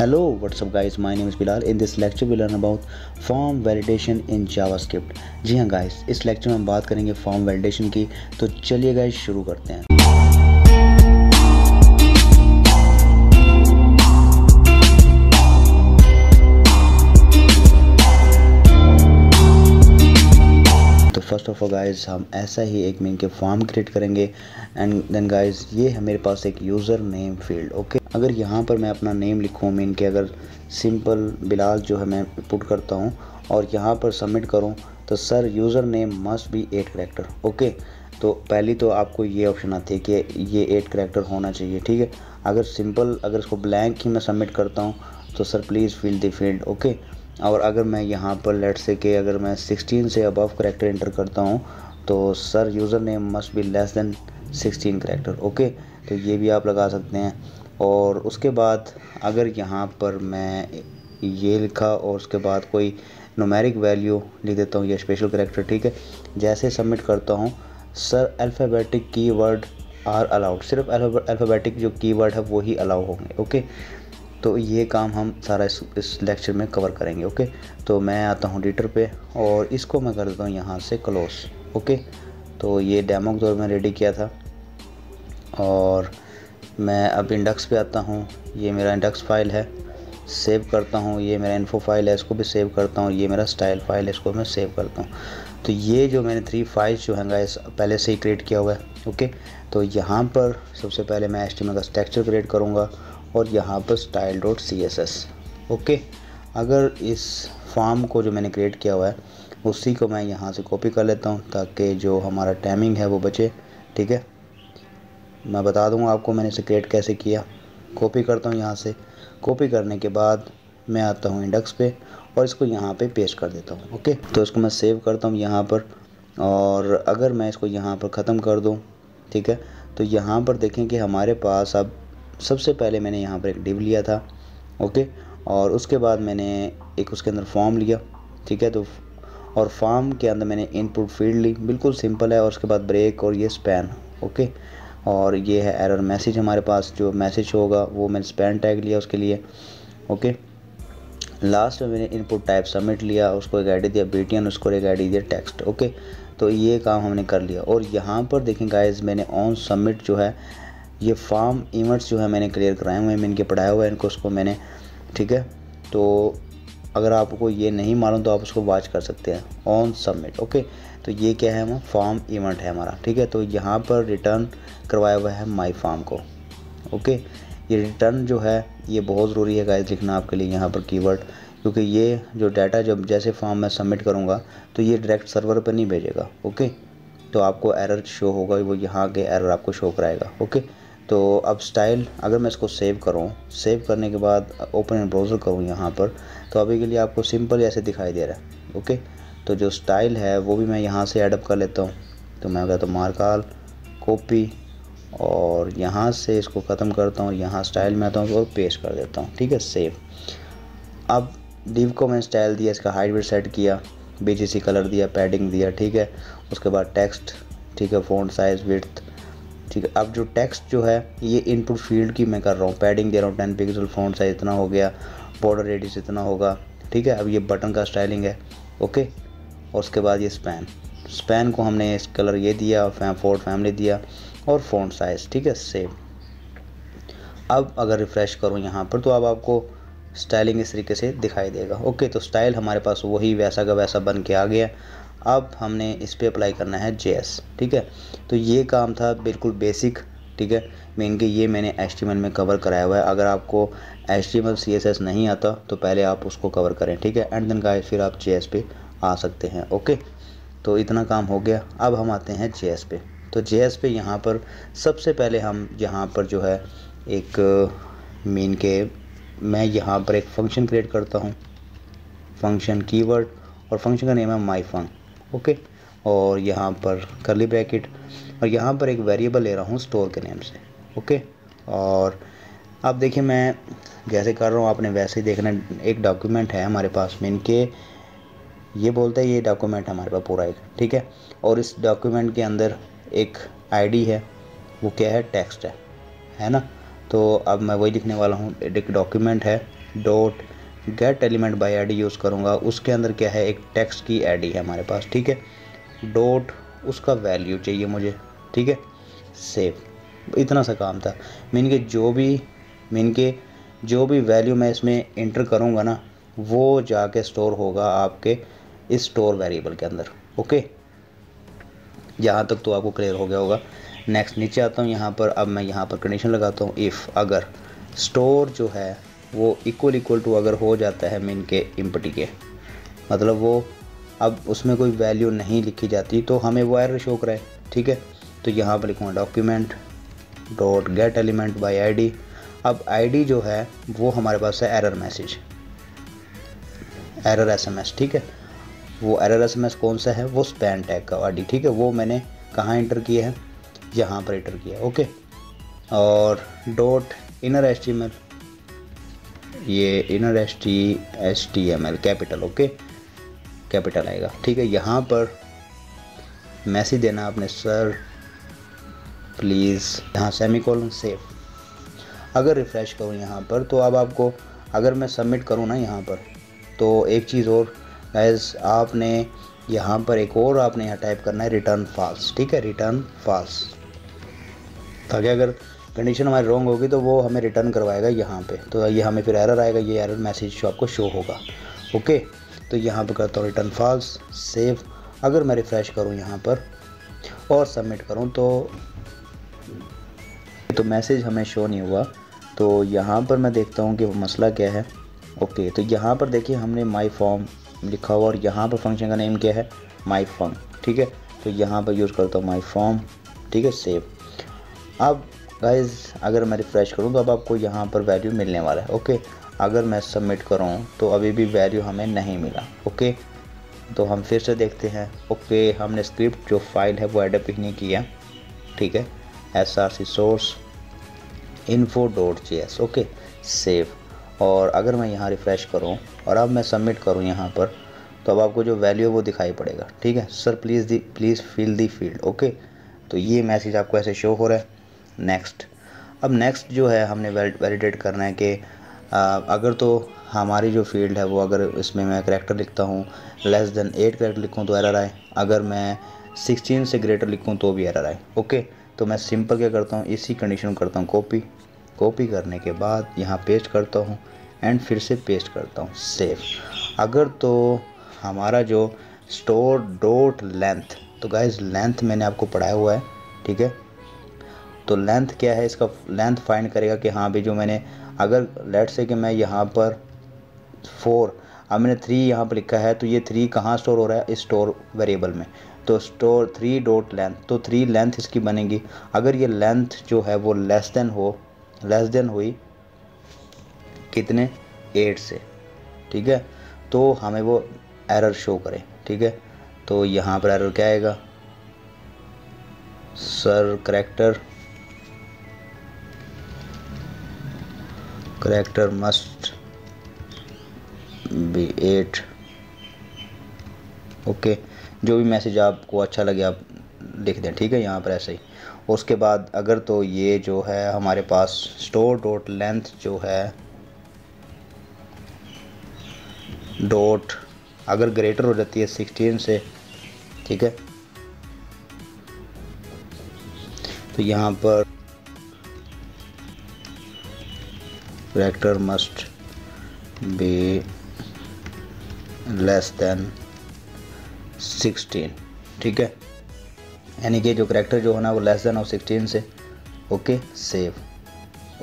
Hello, what's up guys? My name is Bilal. In this lecture we learn about form validation in JavaScript. जी हाँ guys, इस lecture में हम बात करेंगे form validation की तो चलिए guys शुरू करते हैं फ़र्स्ट ऑफ़ ऑल गाइस हम ऐसा ही एक मेन के फॉर्म क्रिएट करेंगे। एंड देन गाइस ये है मेरे पास एक यूज़र नेम फ़ील्ड ओके अगर यहाँ पर मैं अपना नेम लिखूँ मेन के अगर सिंपल बिलाल जो है मैं पुट करता हूँ, और यहाँ पर सबमिट करूँ तो sir user name must be eight character okay तो पहली तो आपको ये ऑप्शन आती है कि ये एट करेक्टर होना चाहिए, ठीक है? अगर सिंपल अगर इसको ब्लैंक ही मैं सबमिट करता हूँ तो sir please fill the field okay और अगर मैं यहाँ पर लेट से कि अगर मैं 16 से अबव करेक्टर इंटर करता हूँ तो sir user name must be less than 16 character okay तो ये भी आप लगा सकते हैं। और उसके बाद अगर यहाँ पर मैं ये लिखा और उसके बाद कोई नोमेरिक वैल्यू लिख देता हूँ, ये स्पेशल करेक्टर ठीक है? जैसे सबमिट करता हूँ sir alphabetic keyword are allowed सिर्फ़ अल्फ़ाबेटिक जो कीवर्ड है, वो ही अलाउ होंगे ओके तो ये काम हम सारा इस इस लेक्चर में कवर करेंगे ओके तो मैं आता हूँ डिटर पे और इसको मैं कर देता हूँ यहाँ से क्लोज ओके तो ये डेमो के दौर में रेडी किया था और मैं अब इंडक्स पे आता हूँ। ये मेरा इंडक्स फ़ाइल है सेव करता हूँ। ये मेरा इन्फो फ़ाइल है, इसको भी सेव करता हूँ। ये मेरा स्टाइल फ़ाइल है, इसको मैं सेव करता हूँ। तो ये जो मैंने थ्री फाइल्स जो हैं गाइस पहले से ही क्रिएट किया हुआ है ओके तो यहाँ पर सबसे पहले मैं एस का स्ट्रक्चर क्रिएट करूँगा। और यहाँ पर style dot C S S okay अगर इस फॉर्म को जो मैंने क्रिएट किया हुआ है, उसी को मैं यहाँ से कॉपी कर लेता हूँ ताकि जो हमारा टाइमिंग है वो बचे, ठीक है? मैं बता दूँगा आपको मैंने इसे क्रिएट कैसे किया। कॉपी करता हूँ यहाँ से। कॉपी करने के बाद मैं आता हूँ इंडेक्स पे और इसको यहाँ पे पेस्ट कर देता हूँ ओके तो इसको मैं सेव करता हूँ यहाँ पर और अगर मैं इसको यहाँ पर ख़त्म कर दूँ, ठीक है? तो यहाँ पर देखें कि हमारे पास अब सबसे पहले मैंने यहाँ पर एक डिव लिया था, ओके? और उसके बाद मैंने एक उसके अंदर फॉर्म लिया, ठीक है? तो और फॉर्म के अंदर मैंने इनपुट फ़ील्ड ली, बिल्कुल सिंपल है, और उसके बाद ब्रेक और ये स्पैन, ओके? और ये है एरर मैसेज हमारे पास, जो मैसेज होगा वो मैंने स्पैन टैग लिया उसके लिए, ओके? लास्ट में मैंने इनपुट टाइप सबमिट लिया, उसको एक आईडी दिया बी उसको एक आईडी दिया, टेक्स्ट, ओके? तो ये काम हमने कर लिया। और यहाँ पर देखें गाइज़ मैंने ऑन सबमिट जो है ये फार्म इवेंट्स जो है मैंने क्लियर कराए हुए हैं, इनके पढ़ाया हुआ है, इनको उसको मैंने, ठीक है? तो अगर आपको ये नहीं मालूम तो आप उसको वॉच कर सकते हैं ऑन सबमिट ओके तो ये क्या है हमारा फॉर्म इवेंट है हमारा, ठीक है? तो यहाँ पर रिटर्न करवाया हुआ है माई फार्म को ओके ये रिटर्न जो है, ये बहुत ज़रूरी है गाइस लिखना आपके लिए यहाँ पर कीवर्ड क्योंकि ये जो डाटा जब जैसे फॉर्म मैं सबमिट करूँगा तो ये डायरेक्ट सर्वर पर नहीं भेजेगा ओके तो आपको एरर शो होगा, वो यहाँ के एरर आपको शो कराएगा ओके तो अब स्टाइल अगर मैं इसको सेव करूँ सेव करने के बाद ओपन एंड ब्राउज़र करूँ यहाँ पर तो अभी के लिए आपको सिंपल ऐसे दिखाई दे रहा है ओके तो जो स्टाइल है वो भी मैं यहाँ से एडअप कर लेता हूँ। तो मैं कहता हूँ मार्काल कॉपी और यहाँ से इसको ख़त्म करता हूँ, यहाँ स्टाइल में आता हूँ और पेस्ट कर देता हूँ, ठीक है? सेव अब डिव को मैं स्टाइल दिया, इसका हाइट वेट सेट किया बीजीसी कलर दिया पैडिंग दिया, ठीक है? उसके बाद टेक्स्ट ठीक है? फ़ोन साइज़ विथ ठीक है, अब जो टेक्स्ट जो है, ये इनपुट फ़ील्ड की मैं कर रहा हूँ। पैडिंग दे रहा हूँ टेन पिक्सल फ़ोन साइज़ इतना हो गया बॉर्डर रेडियस इतना होगा, ठीक है? अब ये बटन का स्टाइलिंग है ओके और उसके बाद ये स्पैन स्पैन को हमने इस कलर ये दिया फैम फोर्ड फैमिली दिया और फ़ोन साइज़ ठीक है? सेम अब अगर रिफ़्रेश करूँ यहाँ पर तो अब आपको स्टाइलिंग इस तरीके से दिखाई देगा ओके तो स्टाइल हमारे पास वही वैसा का वैसा बन के आ गया। अब हमने इस पर अप्लाई करना है JS ठीक है? तो ये काम था बिल्कुल बेसिक ठीक है? मेन के ये मैंने एच में कवर कराया हुआ है। अगर आपको एच टी नहीं आता तो पहले आप उसको कवर करें, ठीक है? एंड देन गाइस फिर आप JS पे आ सकते हैं ओके तो इतना काम हो गया। अब हम आते हैं JS पे। तो JS पे यहाँ पर सबसे पहले हम यहाँ पर जो है एक मेन के मैं यहाँ पर एक फ़ंक्शन क्रिएट करता हूँ। फ़ंक्शन कीवर्ड और फ़ंक्शन का नेम है माई फंक ओके? और यहाँ पर करली ब्रैकेट और यहाँ पर एक वेरिएबल ले रहा हूँ स्टोर के नेम से, ओके? और अब देखिए मैं जैसे कर रहा हूँ, आपने वैसे ही देखना, एक डॉक्यूमेंट है हमारे पास में इनके। ये बोलता है ये डॉक्यूमेंट हमारे पास पूरा एक, ठीक है? और इस डॉक्यूमेंट के अंदर एक आईडी है, वो क्या है? टेक्स्ट है है ना? तो अब मैं वही लिखने वाला हूँ, एक डॉक्यूमेंट है dot get element by I use करूँगा, उसके अंदर क्या है, एक टेक्स्ट की आई है हमारे पास, ठीक है? डॉट उसका वैल्यू चाहिए मुझे, ठीक है? सेव इतना सा काम था। मीन के जो भी मीन के जो भी वैल्यू मैं इसमें इंटर करूँगा ना, वो जाके स्टोर होगा आपके इस स्टोर वेरिएबल के अंदर ओके यहाँ तक तो आपको क्लियर हो गया होगा। नेक्स्ट नीचे आता हूँ, यहाँ पर, अब मैं यहाँ पर कंडीशन लगाता हूँ इफ़ अगर स्टोर जो है वो इक्वल इक्वल टू अगर हो जाता है मीन के इम्पटी के मतलब वो अब उसमें कोई वैल्यू नहीं लिखी जाती तो हमें वो एरर शो कराए, ठीक है? तो यहाँ पर लिखूँगा document dot get element by ID अब आईडी जो है, वो हमारे पास है एरर मैसेज एरर एसएमएस ठीक है? वो एरर एसएमएस कौन सा है? वो स्पैन टैग का आईडी ठीक है? वो मैंने कहाँ इंटर किया है? यहाँ पर इंटर किया ओके और डॉट इनर एच ये inner S T S T M L capital okay capital आएगा। ठीक है, यहाँ पर मैसेज देना आपने सर प्लीज़ यहाँ सेमी कॉलन सेव अगर रिफ़्रेश करूँ यहाँ पर तो अब आपको, अगर मैं सबमिट करूँ ना यहाँ पर तो एक चीज़ और गैस आपने यहाँ पर एक और आपने यहाँ टाइप करना है रिटर्न फॉल्स ठीक है रिटर्न फॉल्स ताकि अगर कंडीशन हमारी रॉन्ग होगी तो वो हमें रिटर्न करवाएगा यहाँ पे। तो ये हमें फिर एरर आएगा, ये एरर मैसेज आपको शो होगा। ओके तो यहाँ पर करता हूँ रिटर्न फॉल्स सेव अगर मैं रिफ़्रेश करूँ यहाँ पर और सबमिट करूँ तो तो मैसेज हमें शो नहीं हुआ। तो यहाँ पर मैं देखता हूँ कि मसला क्या है। ओके तो यहाँ पर देखिए हमने माई फॉर्म लिखा हुआ और यहाँ पर फ़ंक्शन का नेम क्या है? माई फॉर्म ठीक है? तो यहाँ पर यूज़ करता हूँ माई फॉर्म ठीक है? सेव अब गाइज़ अगर मैं रिफ़्रेश करूँ तो अब आपको यहाँ पर वैल्यू मिलने वाला है ओके अगर मैं सबमिट करूँ तो अभी भी वैल्यू हमें नहीं मिला ओके तो हम फिर से देखते हैं ओके हमने स्क्रिप्ट जो फ़ाइल है, वो एडअप ही नहीं किया, ठीक है? S R C source info dot G S okay save और अगर मैं यहाँ रिफ़्रेश करूँ, और अब मैं सबमिट करूँ यहाँ पर तो अब आपको जो वैल्यू है, वो दिखाई पड़ेगा, ठीक है? Sir please the please fill the field okay तो ये मैसेज आपको ऐसे शो हो रहा है नेक्स्ट अब नेक्स्ट जो है, हमने वैलिडेट करना है कि अगर तो हमारी जो फ़ील्ड है वो अगर इसमें मैं करेक्टर लिखता हूँ लेस देन एट करेक्टर लिखूँ तो एरर आए। अगर मैं सिक्सटीन से ग्रेटर लिखूँ तो भी एरर आए। ओके तो मैं सिंपल क्या करता हूँ? इसी कंडीशन करता हूँ कॉपी कॉपी करने के बाद यहाँ पेस्ट करता हूँ एंड फिर से पेस्ट करता हूँ। सेव अगर तो हमारा जो स्टोर डोट लेंथ तो गाइज़ लेंथ मैंने आपको पढ़ाया हुआ है, ठीक है? तो लेंथ क्या है? इसका लेंथ फाइंड करेगा कि हाँ भाई जो मैंने, अगर लेट से कि मैं यहाँ पर फोर अब मैंने थ्री यहाँ पर लिखा है तो ये थ्री कहाँ स्टोर हो रहा है? इस स्टोर वेरिएबल में। तो स्टोर थ्री डॉट लेंथ तो थ्री लेंथ इसकी बनेगी। अगर ये लेंथ जो है वो लेस देन हो लेस देन हुई, कितने? एट से। ठीक है? तो हमें वो एरर शो करे। ठीक है? तो यहाँ पर एरर क्या आएगा? Sir character character must be eight okay जो भी मैसेज आपको अच्छा लगे, आप लिख दें, ठीक है? यहाँ पर ऐसे ही। उसके बाद अगर तो ये जो है हमारे पास स्टोर डॉट लेंथ जो है डॉट अगर ग्रेटर हो जाती है सिक्सटीन से, ठीक है? तो यहाँ पर vector must be less than 16 ठीक है? यानी कि जो करेक्टर जो है ना वो लेस देन और 16 से ओके सेव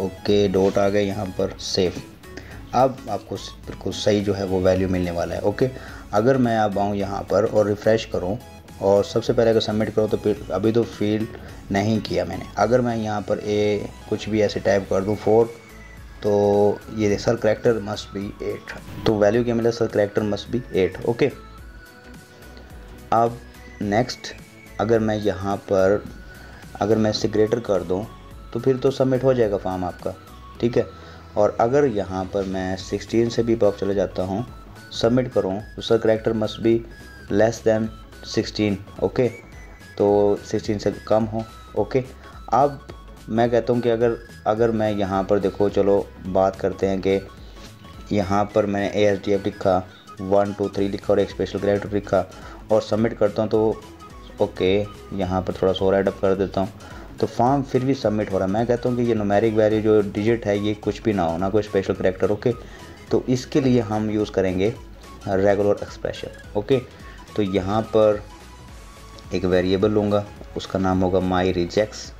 ओके डॉट आ गए यहाँ पर सेव अब आपको बिल्कुल सही जो है वो वैल्यू मिलने वाला है ओके अगर मैं अब आऊँ यहाँ पर और रिफ़्रेश करूँ, और सबसे पहले अगर सबमिट करो तो फिर, अभी तो फील नहीं किया मैंने। अगर मैं यहाँ पर ए कुछ भी ऐसे टाइप कर दूँ फोर तो ये sir character must be eight तो वैल्यू क्या मिला sir character must be eight okay अब नेक्स्ट अगर मैं यहाँ पर, अगर मैं इससे ग्रेटर कर दूँ तो फिर तो सबमिट हो जाएगा फॉर्म आपका, ठीक है? और अगर यहाँ पर मैं 16 से भी बॉक्स चले जाता हूँ सबमिट करूँ तो sir character must be less than 16 okay तो 16 से कम हो ओके अब मैं कहता हूँ कि अगर अगर मैं यहाँ पर देखो, चलो बात करते हैं कि यहाँ पर मैंने ए एस डी एफ़ लिखा वन टू थ्री लिखा और एक स्पेशल करेक्टर लिखा और सबमिट करता हूँ तो ओके यहाँ पर थोड़ा सा और एडअप कर देता हूँ। तो फॉर्म फिर भी सबमिट हो रहा है। मैं कहता हूँ कि ये नोमेरिक वैल्यू जो डिजिट है, ये कुछ भी ना हो, ना कोई स्पेशल करेक्टर ओके तो इसके लिए हम यूज़ करेंगे रेगुलर एक्सप्रेशन ओके तो यहाँ पर एक वेरिएबल लूँगा, उसका नाम होगा माई रिजेक्ट्स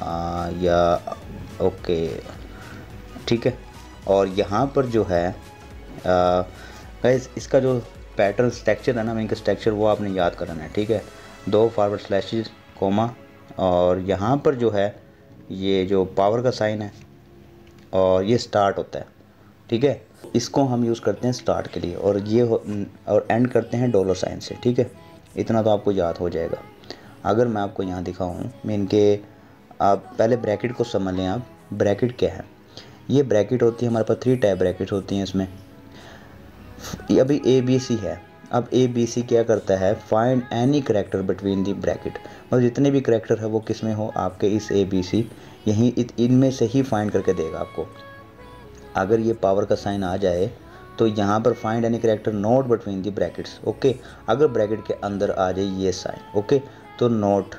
या, ओके, ठीक है। और यहाँ पर जो है गाइस इसका जो पैटर्न स्ट्रक्चर है ना मैं इनका स्ट्रक्चर वो आपने याद करना है, ठीक है। दो फॉरवर्ड स्लैशेज कोमा और यहाँ पर जो है, ये जो पावर का साइन है, और ये स्टार्ट होता है, ठीक है। इसको हम यूज़ करते हैं स्टार्ट के लिए, और ये और एंड करते हैं डॉलर साइन से, ठीक है। इतना तो आपको याद हो जाएगा। अगर मैं आपको यहाँ दिखाऊँ मैं के आप पहले ब्रैकेट को समझ लें आप। ब्रैकेट क्या है? ये ब्रैकेट होती है, हमारे पास थ्री टाइप ब्रैकेट होती हैं इसमें। अभी ए बी सी है। अब ए बी सी क्या करता है? Find any character between the bracket मतलब जितने भी करेक्टर है, वो किसमें हो? आपके इस ए बी सी यहीं इनमें से ही फाइंड करके देगा आपको। अगर ये पावर का साइन आ जाए तो यहाँ पर find any character not between the brackets okay अगर ब्रैकेट के अंदर आ जाए ये साइन ओके तो नोट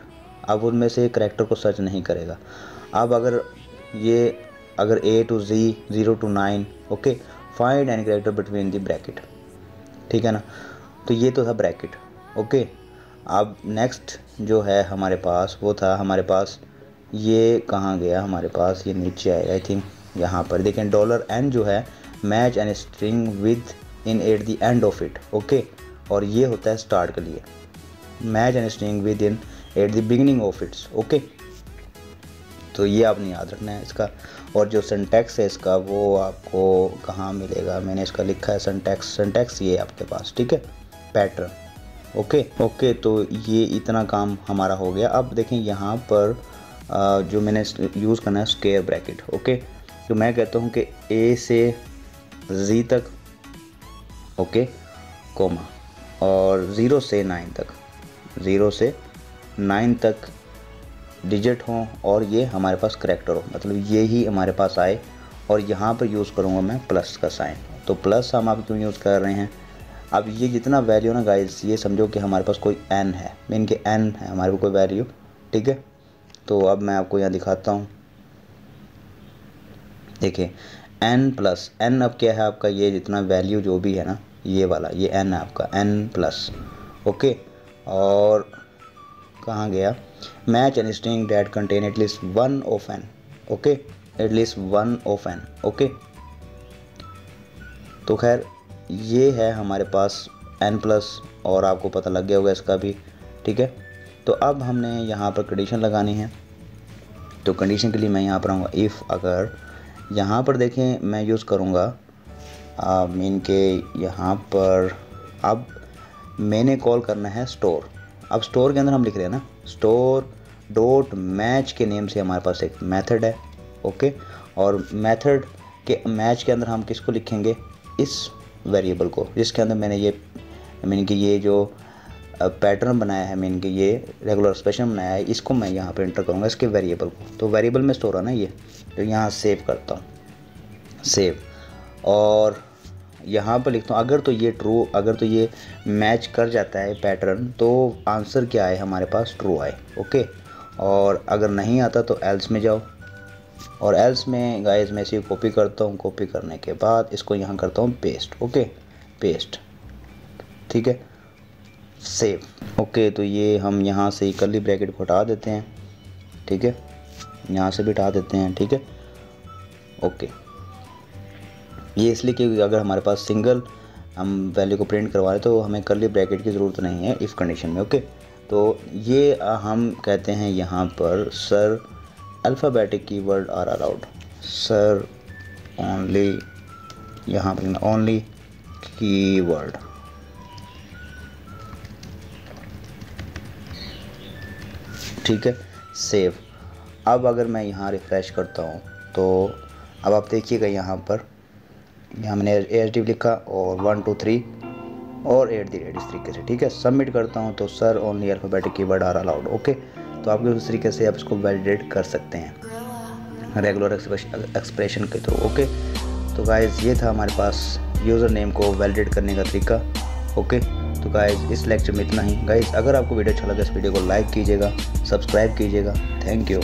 अब उनमें से करेक्टर को सर्च नहीं करेगा। अब अगर ये, अगर A to G zero to nine okay find any character between the bracket ठीक है ना? तो ये तो था ब्रैकेट ओके अब नेक्स्ट जो है हमारे पास, वो था हमारे पास, ये कहाँ गया? हमारे पास ये नीचे आएगा आई थिंक यहाँ पर। देखें डॉलर एन जो है match end string with in at the end of it okay और ये होता है स्टार्ट के लिए। Match end string with in at the beginning of its okay तो ये आपने याद रखना है इसका। और जो सेंटेक्स है इसका, वो आपको कहाँ मिलेगा? मैंने इसका लिखा है सेंटेक्स सेंटेक्स ये आपके पास, ठीक है? पैटर्न ओके ओके तो ये इतना काम हमारा हो गया। अब देखें यहाँ पर जो मैंने यूज़ करना है स्केयर ब्रैकेट ओके तो मैं कहता हूँ कि ए से जी तक ओके कोमा और ज़ीरो से नाइन तक ज़ीरो से नाइन तक डिजिट हों और ये हमारे पास करेक्टर हो। मतलब ये ही हमारे पास आए और यहाँ पर यूज़ करूँगा मैं प्लस का साइन तो प्लस हम आप क्यों यूज़ कर रहे हैं? अब ये जितना वैल्यू ना गाइस ये समझो कि हमारे पास कोई एन है। मीन के एन है, हमारे पास कोई वैल्यू ठीक है? तो अब मैं आपको यहाँ दिखाता हूँ। देखिए एन प्लस एन अब क्या है आपका? ये जितना वैल्यू जो भी है ना, ये वाला, ये एन है आपका एन प्लस ओके और कहाँ गया? Match N string that contain at least one of N okay at least one of N okay तो खैर, ये है हमारे पास एन प्लस और आपको पता लग गया होगा इसका भी, ठीक है? तो अब हमने यहाँ पर कंडीशन लगानी है। तो कंडीशन के लिए मैं यहाँ पर आऊँगा इफ़ अगर यहाँ पर देखें, मैं यूज़ करूँगा मीन के यहाँ पर, अब मैंने कॉल करना है स्टोर अब स्टोर के अंदर हम लिख रहे हैं ना स्टोर डोट मैच के नेम से हमारे पास एक मेथड है ओके और मेथड के मैच के अंदर हम किसको लिखेंगे? इस वेरिएबल को, जिसके अंदर मैंने ये, मीन कि ये जो पैटर्न बनाया है, मीन कि ये रेगुलर एक्सप्रेशन बनाया है, इसको मैं यहाँ पे इंटर करूँगा, इसके वेरिएबल को। तो वेरिएबल में स्टोर है ना ये तो यहाँ सेव करता हूँ। सेव और यहाँ पर लिखता हूँ, अगर तो ये ट्रू अगर तो ये मैच कर जाता है पैटर्न तो आंसर क्या है हमारे पास? ट्रू आए ओके और अगर नहीं आता तो एल्स में जाओ। और एल्स में गाइस मैं इसे कॉपी करता हूँ कॉपी करने के बाद इसको यहाँ करता हूँ पेस्ट ओके पेस्ट ठीक है? सेव ओके तो ये हम यहाँ से कर्ली ब्रैकेट को हटा देते हैं, ठीक है? यहाँ से भी हटा देते हैं, ठीक है? ओके ये इसलिए क्योंकि अगर हमारे पास सिंगल हम वैल्यू को प्रिंट करवा रहे तो हमें करली ब्रैकेट की ज़रूरत नहीं है इफ़ कंडीशन में ओके तो ये हम कहते हैं यहाँ पर sir alphabetic keyword are allowed sir only यहाँ पर ओनली कीवर्ड ठीक है? सेव अब अगर मैं यहाँ रिफ़्रेश करता हूँ तो अब आप देखिएगा यहाँ पर यहाँ मैंने एच लिखा और वन टू थ्री और एट दी रेट इस तरीके से, ठीक है? सबमिट करता हूँ तो sir only alphabetic keyword are allowed okay तो आप उस तरीके से आप इसको वैलिडेट कर सकते हैं रेगुलर एक्सप्रेशन के थ्रू ओके तो गाइज़ ये था हमारे पास यूज़र नेम को वैलिडेट करने का तरीका ओके तो गाइज़ इस लेक्चर में इतना ही। गाइज़ अगर आपको वीडियो अच्छा लगा, इस वीडियो को लाइक कीजिएगा सब्सक्राइब कीजिएगा। Thank you